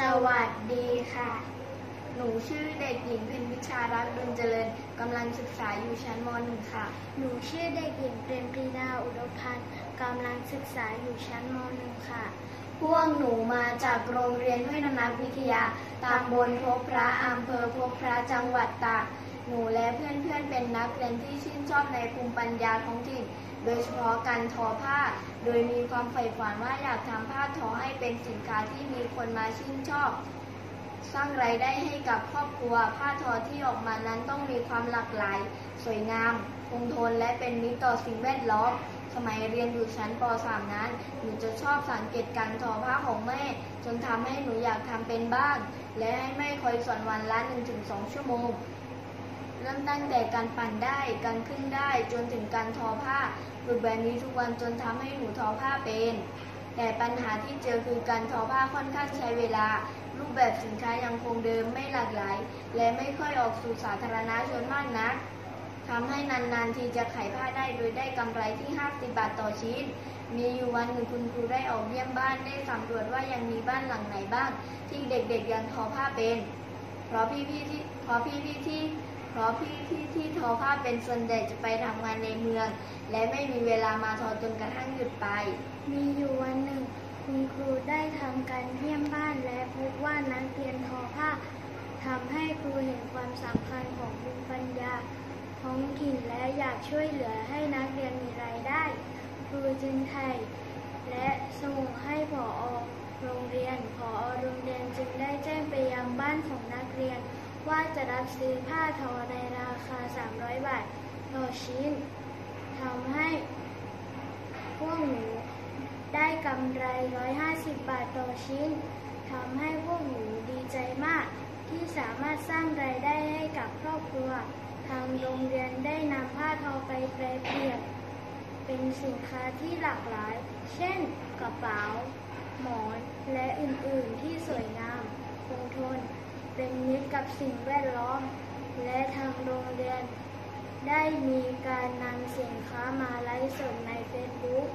สวัสดีค่ะ หนูชื่อเด็กหญิงพินวิชารักดุลเจริญกำลังศึกษาอยู่ชั้นม .1 ค่ะ หนูชื่อเด็กหญิงเปรมปรีดาอุดมพันธ์กำลังศึกษาอยู่ชั้นม .1 ค่ะ พวกหนูมาจากโรงเรียนห้วยนนักวิทยาตำบลพบพระอำเภอพบพระจังหวัดตาก หนูและเพื่อนๆเป็นนักเรียนที่ชื่นชอบในภูมิปัญญาท้องถิ่น โดยเฉพาะการทอผ้า โดยมีความใฝ่ฝันว่าอยากทำผ้าทอให้เป็นสินค้าที่มีคนมาชื่นชอบ สร้างรายได้ให้กับครอบครัว ผ้าทอที่ออกมานั้นต้องมีความหลากหลาย สวยงาม คงทนและเป็นมิตรต่อสิ่งแวดล้อม สมัยเรียนอยู่ชั้นป .3 นั้น หนูจะชอบสังเกตการทอผ้าของแม่ จนทำให้หนูอยากทำเป็นบ้าง และให้แม่คอยสอนวันละ 1-2 ชั่วโมง เริ่มตั้งแต่การปั่นได้ การขึ้นได้ จนถึงการทอผ้าฝึกแบบนี้ทุกวันจนทำให้หนูทอผ้าเป็น แต่ปัญหาที่เจอคือการทอผ้าค่อนข้างใช้เวลา รูปแบบสินค้ายังคงเดิมไม่หลากหลาย และไม่ค่อยออกสู่สาธารณชนมากนัก ทำให้นานๆทีจะขายผ้าได้โดยได้กำไรที่ 50 บาทต่อชิ้น มีอยู่วันหนึ่งคุณครูได้ออกเยี่ยมบ้านได้สำรวจว่ายังมีบ้านหลังไหนบ้าง ที่เด็กๆยังทอผ้าเป็น เพราะพี่ๆที่เพราะพี่ๆที่เพราะพี่ๆที่ทอผ้าเป็นส่วนใหญ่จะไปทำงานในเมือง และไม่มีเวลามาทอจนกระทั่งหยุดไป มีอยู่วันหนึ่ง คุณครูได้ทำการเยี่ยมบ้านและพบว่านักเรียนทอผ้าทำให้ครูเห็นความสำคัญของภูมิปัญญา ท้องถิ่นและอยากช่วยเหลือให้นักเรียนมีรายได้ ครูจึงไทย และส่งให้ผอโรงเรียนผอโรงเรียนจึงได้แจ้งไปยังบ้านของนักเรียน ว่าจะรับซื้อผ้าทอในราคา 300 บาทต่อชิ้นทำให้พวกหนูได้กำไร 150 บาทต่อชิ้นทำให้พวกหนูดีใจมากที่สามารถสร้างรายได้ให้กับครอบครัว ทางโรงเรียนได้นำผ้าทอไปแปรเปลี่ยนเป็นสินค้าที่หลากหลาย เช่น กระเป๋า หมอน และอื่นๆที่สวยงาม คงทน เป็นมิตรกับสิ่งแวดล้อม และทางโรงเรียน ได้มีการนำสินค้ามาไลฟ์สดในเฟซบุ๊ก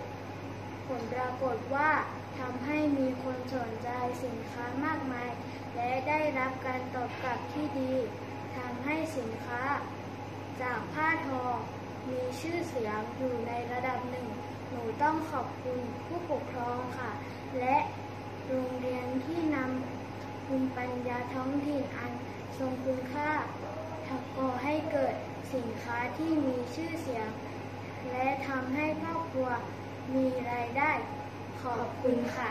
ผลปรากฏว่าทำให้มีคนสนใจสินค้ามากมาย และได้รับการตอบกลับที่ดีทำให้สินค้า จากผ้าทอ มีชื่อเสียงอยู่ในระดับหนึ่ง หนูต้องขอบคุณผู้ปกครองค่ะ และโรงเรียนที่นำภูมิปัญญาท้องถิ่นอันทรงคุณค่าทำก่อให้เกิดสินค้าที่มีชื่อเสียง และทำให้ครอบครัวมีรายได้ ขอบคุณค่ะ